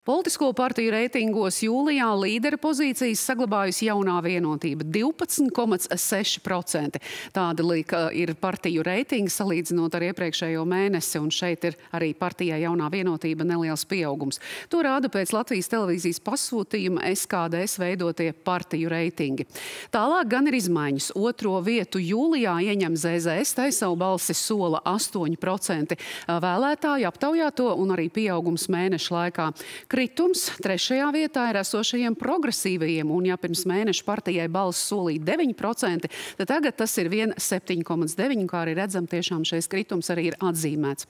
Politisko partiju reitingos jūlijā līdera pozīcijas saglabājusi jaunā vienotība - 12,6%. Tāda lika ir partiju reitingi salīdzinot ar iepriekšējo mēnesi, un šeit ir arī partijai jaunā vienotība neliels pieaugums. To rāda pēc Latvijas televīzijas pasūtījuma SKDS veidotie partiju reitingi. Tālāk gan ir izmaiņas. Otro vietu jūlijā ieņem ZZS, tai savu balsi sola 8% vēlētāju aptaujāto un arī pieaugums mēnešu laikā. Kritums trešajā vietā ir esošajiem progresīvajiem, un ja pirms mēneša partijai balss solīja 9%, tad tagad tas ir 7,9%, kā arī redzam, tiešām šais kritums arī ir atzīmēts.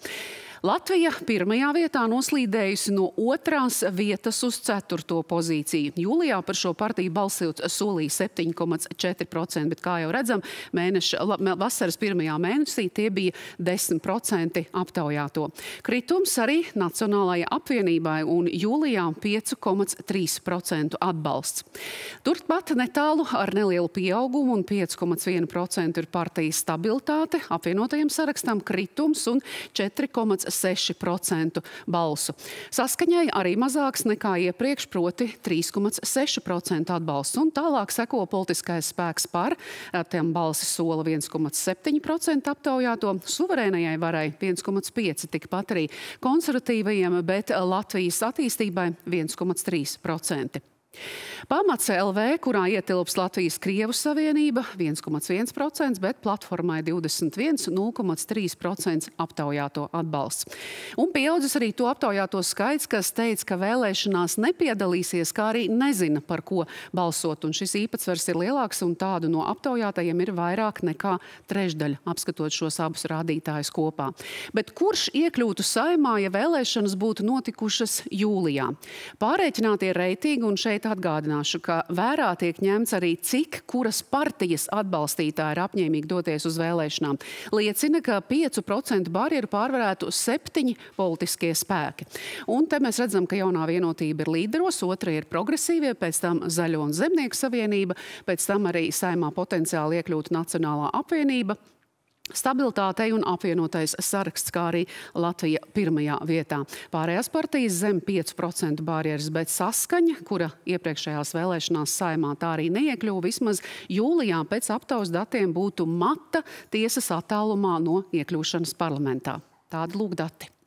Latvija pirmajā vietā noslīdējusi no otrās vietas uz ceturto pozīciju. Jūlijā par šo partiju balsot solīja 7,4%, bet kā jau redzam, mēneša, vasaras pirmajā mēnesī tie bija 10% aptaujāto. Kritums arī Nacionālajai apvienībai un jūlijā 5,3% atbalsts. Turpat netālu ar nelielu pieaugumu un 5,1% ir partijas stabilitāte, apvienotajiem sarakstam kritums un 4,7%. 3,6% balsu. Saskaņai arī mazāks nekā iepriekš, proti 3,6% atbalsts. Un tālāk seko politiskais spēks par, tiem balsi sola 1,7% aptaujāto, suverēnajai varai 1,5% tikpat arī konservatīvajiem, bet Latvijas attīstībai 1,3%. Pamats LV, kurā ietilps Latvijas Krievu Savienība 1,1%, bet platformai 21, 0,3% aptaujāto atbalsts. Un pieaudzis arī to aptaujāto skaits, kas teica, ka vēlēšanās nepiedalīsies, kā arī nezina, par ko balsot. Un šis īpatsvars ir lielāks un tādu no aptaujātajiem ir vairāk nekā trešdaļa, apskatot šos abus rādītājus kopā. Bet kurš iekļūtu saimā, ja vēlēšanas būtu notikušas jūlijā? Pārēķinātie reitingi un šeit šeit atgādināšu, ka vērā tiek ņemts arī cik kuras partijas atbalstītāji ir apņēmīgi doties uz vēlēšanām. Liecina, ka 5% barjeru pārvarētu septiņi politiskie spēki. Un te mēs redzam, ka jaunā vienotība ir līderos, otra ir progresīvie, pēc tam Zaļo un Zemnieku savienība, pēc tam arī saimā potenciāli iekļūt Nacionālā apvienība, Stabilitātei un apvienotais saraksts, kā arī Latvija pirmajā vietā. Pārējās partijas zem 5% barjeras, bet saskaņa, kura iepriekšējās vēlēšanās saimā tā arī neiekļuva, vismaz jūlijā pēc aptaus datiem būtu mata tiesas attālumā no iekļūšanas parlamentā. Tāda lūk dati.